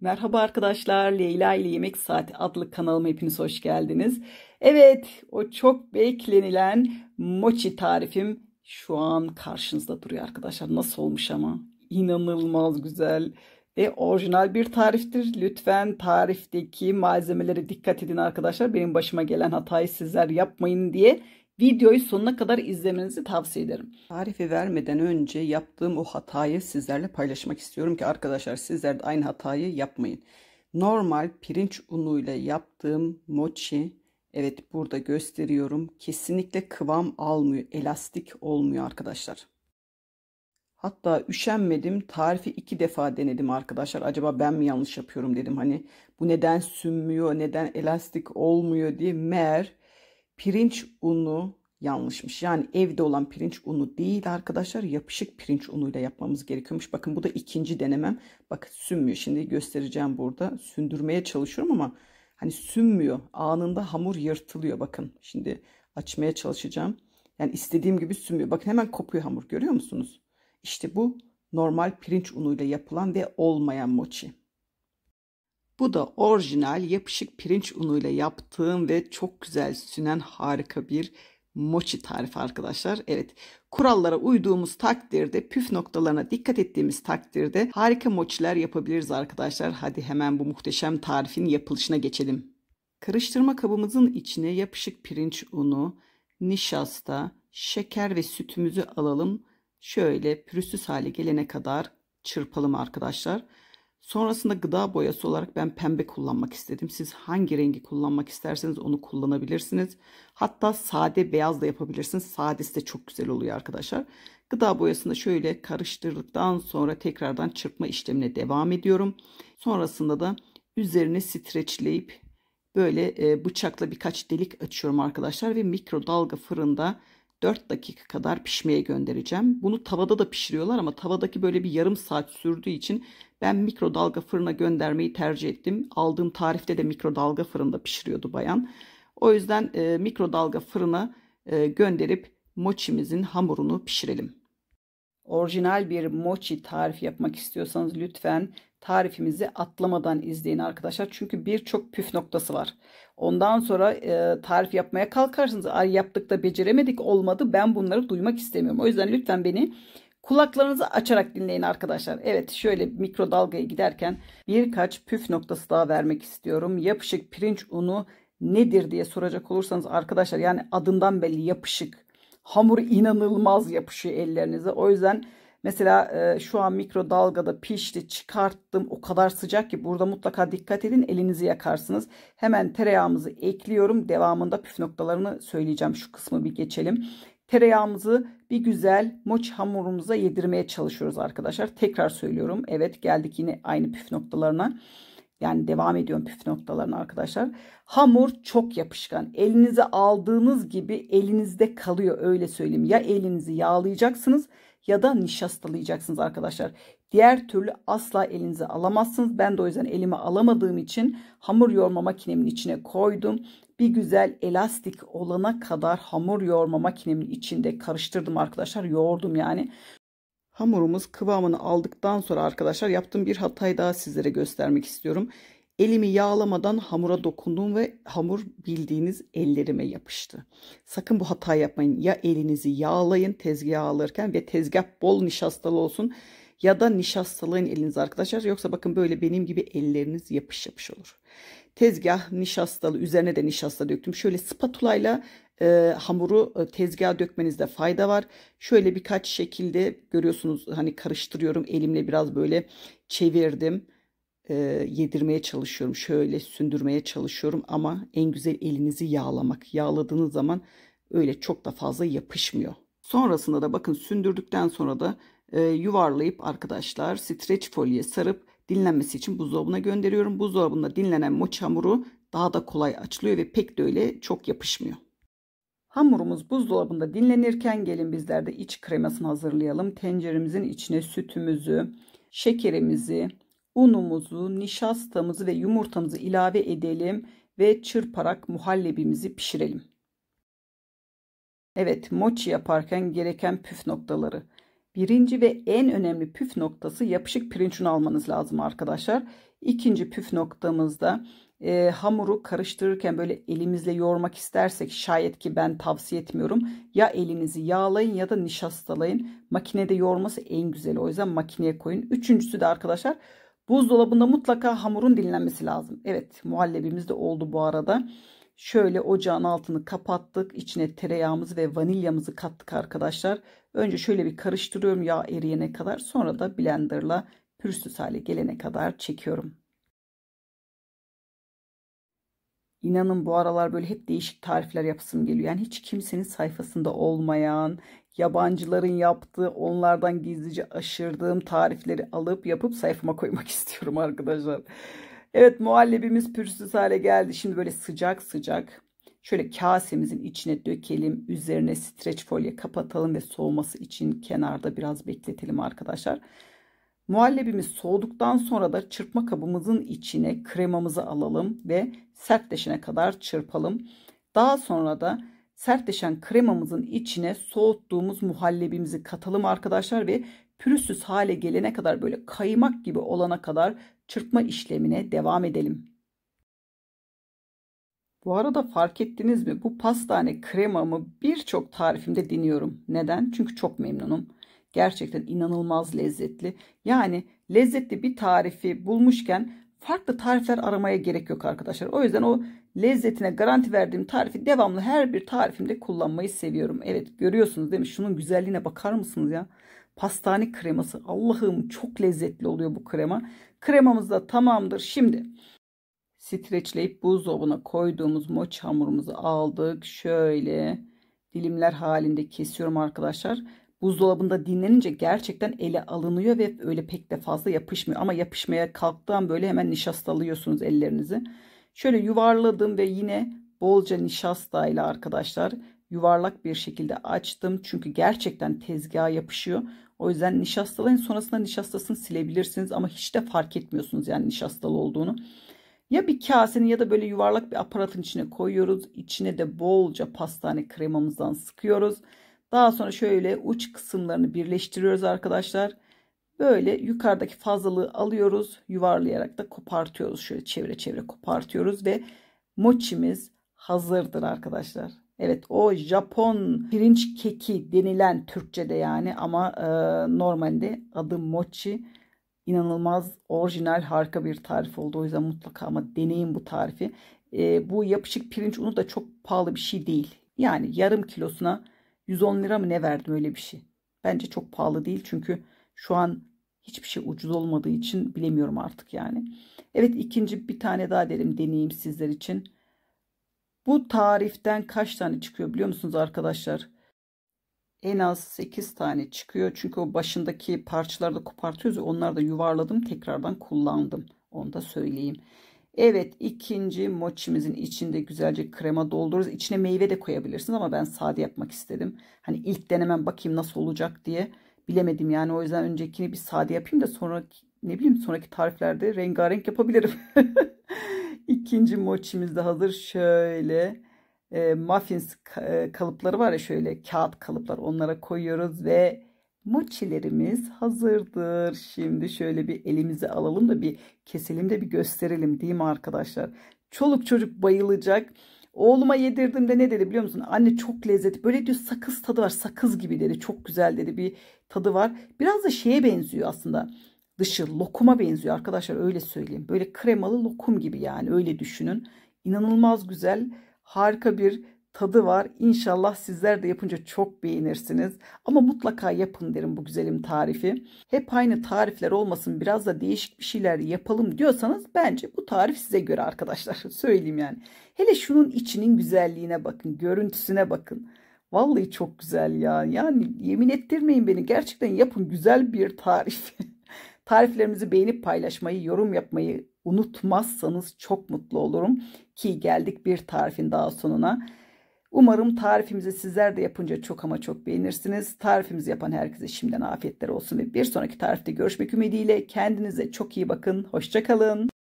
Merhaba arkadaşlar, Leyla ile Yemek Saati adlı kanalıma hepiniz hoş geldiniz. Evet, o çok beklenilen mochi tarifim şu an karşınızda duruyor arkadaşlar. Nasıl olmuş ama? İnanılmaz güzel ve orijinal bir tariftir. Lütfen tarifteki malzemelere dikkat edin arkadaşlar. Benim başıma gelen hatayı sizler yapmayın diye Videoyu sonuna kadar izlemenizi tavsiye ederim. Tarifi vermeden önce yaptığım o hatayı sizlerle paylaşmak istiyorum ki arkadaşlar sizler de aynı hatayı yapmayın. Normal pirinç unuyla yaptığım mochi evet burada gösteriyorum. Kesinlikle kıvam almıyor. Elastik olmuyor arkadaşlar. Hatta üşenmedim. Tarifi iki defa denedim arkadaşlar. Acaba ben mi yanlış yapıyorum dedim. Hani bu neden sünmüyor, neden elastik olmuyor diye. Meğer pirinç unu yanlışmış. Yani evde olan pirinç unu değil arkadaşlar. Yapışık pirinç unuyla yapmamız gerekiyormuş. Bakın bu da ikinci denemem. Bakın sünmüyor. Şimdi göstereceğim burada. Sündürmeye çalışıyorum ama hani sünmüyor. Anında hamur yırtılıyor. Bakın şimdi açmaya çalışacağım. Yani istediğim gibi sünmüyor. Bakın hemen kopuyor hamur. Görüyor musunuz? İşte bu normal pirinç unuyla yapılan ve olmayan mochi. Bu da orijinal yapışık pirinç unuyla yaptığım ve çok güzel sünen harika bir mochi tarifi arkadaşlar. Evet kurallara uyduğumuz takdirde püf noktalarına dikkat ettiğimiz takdirde harika mochiler yapabiliriz arkadaşlar. Hadi hemen bu muhteşem tarifin yapılışına geçelim. Karıştırma kabımızın içine yapışık pirinç unu, nişasta, şeker ve sütümüzü alalım. Şöyle pürüzsüz hale gelene kadar çırpalım arkadaşlar. Sonrasında gıda boyası olarak ben pembe kullanmak istedim. Siz hangi rengi kullanmak isterseniz onu kullanabilirsiniz. Hatta sade beyaz da yapabilirsiniz. Sadesi de çok güzel oluyor arkadaşlar. Gıda boyasını şöyle karıştırdıktan sonra tekrardan çırpma işlemine devam ediyorum. Sonrasında da üzerine streçleyip böyle e, bıçakla birkaç delik açıyorum arkadaşlar ve mikrodalga fırında 4 dakika kadar pişmeye göndereceğim. Bunu tavada da pişiriyorlar ama tavadaki böyle bir yarım saat sürdüğü için ben mikrodalga fırına göndermeyi tercih ettim. Aldığım tarifte de mikrodalga fırında pişiriyordu bayan. O yüzden e, mikrodalga fırına e, gönderip mochimizin hamurunu pişirelim. Orijinal bir mochi tarif yapmak istiyorsanız lütfen tarifimizi atlamadan izleyin arkadaşlar. Çünkü birçok püf noktası var. Ondan sonra e, tarif yapmaya kalkarsınız. Ay yaptık da beceremedik olmadı. Ben bunları duymak istemiyorum. O yüzden lütfen beni kulaklarınızı açarak dinleyin arkadaşlar. Evet şöyle mikrodalgaya giderken birkaç püf noktası daha vermek istiyorum. Yapışık pirinç unu nedir diye soracak olursanız arkadaşlar yani adından belli yapışık. Hamur inanılmaz yapışıyor ellerinize. O yüzden Mesela e, şu an mikrodalgada pişti çıkarttım o kadar sıcak ki burada mutlaka dikkat edin elinizi yakarsınız. Hemen tereyağımızı ekliyorum devamında püf noktalarını söyleyeceğim şu kısmı bir geçelim. Tereyağımızı bir güzel moç hamurumuza yedirmeye çalışıyoruz arkadaşlar. Tekrar söylüyorum evet geldik yine aynı püf noktalarına. Yani devam ediyorum püf noktalarına arkadaşlar. Hamur çok yapışkan. Elinize aldığınız gibi elinizde kalıyor öyle söyleyeyim. Ya elinizi yağlayacaksınız ya da nişastalayacaksınız arkadaşlar. Diğer türlü asla elinize alamazsınız. Ben de o yüzden elime alamadığım için hamur yoğurma makinemin içine koydum. Bir güzel elastik olana kadar hamur yoğurma makinemin içinde karıştırdım arkadaşlar. Yoğurdum yani. Hamurumuz kıvamını aldıktan sonra arkadaşlar yaptığım bir hatayı daha sizlere göstermek istiyorum. Elimi yağlamadan hamura dokundum ve hamur bildiğiniz ellerime yapıştı. Sakın bu hatayı yapmayın. Ya elinizi yağlayın tezgah alırken ve tezgah bol nişastalı olsun ya da nişastalayın eliniz arkadaşlar. Yoksa bakın böyle benim gibi elleriniz yapış yapış olur. Tezgah nişastalı üzerine de nişasta döktüm. Şöyle spatulayla e, hamuru e, tezgaha dökmenizde fayda var. Şöyle birkaç şekilde görüyorsunuz hani karıştırıyorum elimle biraz böyle çevirdim e, yedirmeye çalışıyorum. Şöyle sündürmeye çalışıyorum ama en güzel elinizi yağlamak. Yağladığınız zaman öyle çok da fazla yapışmıyor. Sonrasında da bakın sündürdükten sonra da e, yuvarlayıp arkadaşlar streç folye sarıp dinlenmesi için buzdolabına gönderiyorum. Buzdolabında dinlenen moç hamuru daha da kolay açılıyor ve pek de öyle çok yapışmıyor. Hamurumuz buzdolabında dinlenirken gelin bizler de iç kremasını hazırlayalım. Tenceremizin içine sütümüzü, şekerimizi, unumuzu, nişastamızı ve yumurtamızı ilave edelim ve çırparak muhallebimizi pişirelim. Evet, mochi yaparken gereken püf noktaları. Birinci ve en önemli püf noktası yapışık pirinç unu almanız lazım arkadaşlar. İkinci püf noktamızda e, hamuru karıştırırken böyle elimizle yoğurmak istersek şayet ki ben tavsiye etmiyorum. Ya elinizi yağlayın ya da nişastalayın. Makinede yoğurması en güzeli o yüzden makineye koyun. Üçüncüsü de arkadaşlar buzdolabında mutlaka hamurun dinlenmesi lazım. Evet muhallebimiz de oldu bu arada. Şöyle ocağın altını kapattık. İçine tereyağımızı ve vanilyamızı kattık arkadaşlar. Önce şöyle bir karıştırıyorum yağ eriyene kadar. Sonra da blenderla pürüzsüz hale gelene kadar çekiyorum. İnanın bu aralar böyle hep değişik tarifler yapısım geliyor. Yani hiç kimsenin sayfasında olmayan, yabancıların yaptığı, onlardan gizlice aşırdığım tarifleri alıp yapıp sayfama koymak istiyorum arkadaşlar. Evet muhallebimiz pürüzsüz hale geldi. Şimdi böyle sıcak sıcak şöyle kasemizin içine dökelim. Üzerine streç folye kapatalım ve soğuması için kenarda biraz bekletelim arkadaşlar. Muhallebimiz soğuduktan sonra da çırpma kabımızın içine kremamızı alalım ve sertleşene kadar çırpalım. Daha sonra da sertleşen kremamızın içine soğuttuğumuz muhallebimizi katalım arkadaşlar ve pürüzsüz hale gelene kadar böyle kaymak gibi olana kadar çırpma işlemine devam edelim. Bu arada fark ettiniz mi? Bu pastane kremamı birçok tarifimde deniyorum. Neden? Çünkü çok memnunum. Gerçekten inanılmaz lezzetli. Yani lezzetli bir tarifi bulmuşken farklı tarifler aramaya gerek yok arkadaşlar. O yüzden o lezzetine garanti verdiğim tarifi devamlı her bir tarifimde kullanmayı seviyorum. Evet görüyorsunuz değil mi? Şunun güzelliğine bakar mısınız ya? Pastane kreması. Allah'ım çok lezzetli oluyor bu krema. Kremamız da tamamdır. Şimdi streçleyip buzdolabına koyduğumuz moç hamurumuzu aldık. Şöyle dilimler halinde kesiyorum arkadaşlar. Buzdolabında dinlenince gerçekten ele alınıyor ve öyle pek de fazla yapışmıyor. Ama yapışmaya kalktığım böyle hemen nişastalıyorsunuz ellerinizi. Şöyle yuvarladım ve yine bolca nişastayla arkadaşlar yuvarlak bir şekilde açtım. Çünkü gerçekten tezgaha yapışıyor. O yüzden nişastalayın sonrasında nişastasını silebilirsiniz ama hiç de fark etmiyorsunuz yani nişastalı olduğunu. Ya bir kasenin ya da böyle yuvarlak bir aparatın içine koyuyoruz. İçine de bolca pastane kremamızdan sıkıyoruz. Daha sonra şöyle uç kısımlarını birleştiriyoruz arkadaşlar. Böyle yukarıdaki fazlalığı alıyoruz. Yuvarlayarak da kopartıyoruz. Şöyle çevre çevre kopartıyoruz ve mochimiz hazırdır arkadaşlar. Evet o Japon pirinç keki denilen Türkçe'de yani ama e, normalde adı mochi. İnanılmaz orijinal harika bir tarif oldu. O yüzden mutlaka ama deneyin bu tarifi. E, bu yapışık pirinç unu da çok pahalı bir şey değil. Yani yarım kilosuna 110 lira mı ne verdim öyle bir şey. Bence çok pahalı değil çünkü şu an hiçbir şey ucuz olmadığı için bilemiyorum artık yani. Evet ikinci bir tane daha derim deneyeyim sizler için. Bu tariften kaç tane çıkıyor biliyor musunuz arkadaşlar? En az 8 tane çıkıyor. Çünkü o başındaki parçaları da kopartıyoruz. Onları da yuvarladım. Tekrardan kullandım. Onu da söyleyeyim. Evet ikinci mochimizin içinde güzelce krema doldururuz. İçine meyve de koyabilirsiniz ama ben sade yapmak istedim. Hani ilk denemem bakayım nasıl olacak diye bilemedim yani. O yüzden öncekini bir sade yapayım da sonra ne bileyim sonraki tariflerde rengarenk yapabilirim. İkinci mochimiz de hazır. Şöyle e, muffins e, kalıpları var ya şöyle kağıt kalıplar onlara koyuyoruz ve mochilerimiz hazırdır. Şimdi şöyle bir elimize alalım da bir keselim de bir gösterelim değil mi arkadaşlar? Çoluk çocuk bayılacak. Oğluma yedirdiğimde ne dedi biliyor musun? Anne çok lezzetli. Böyle diyor sakız tadı var. Sakız gibi dedi. Çok güzel dedi. Bir tadı var. Biraz da şeye benziyor aslında dışı lokuma benziyor arkadaşlar öyle söyleyeyim. Böyle kremalı lokum gibi yani öyle düşünün. İnanılmaz güzel harika bir tadı var. İnşallah sizler de yapınca çok beğenirsiniz. Ama mutlaka yapın derim bu güzelim tarifi. Hep aynı tarifler olmasın biraz da değişik bir şeyler yapalım diyorsanız bence bu tarif size göre arkadaşlar. Söyleyeyim yani. Hele şunun içinin güzelliğine bakın. Görüntüsüne bakın. Vallahi çok güzel ya. Yani yemin ettirmeyin beni. Gerçekten yapın güzel bir tarif. Tariflerimizi beğenip paylaşmayı, yorum yapmayı unutmazsanız çok mutlu olurum. Ki geldik bir tarifin daha sonuna. Umarım tarifimizi sizler de yapınca çok ama çok beğenirsiniz. Tarifimizi yapan herkese şimdiden afiyetler olsun ve bir sonraki tarifte görüşmek ümidiyle kendinize çok iyi bakın. Hoşçakalın.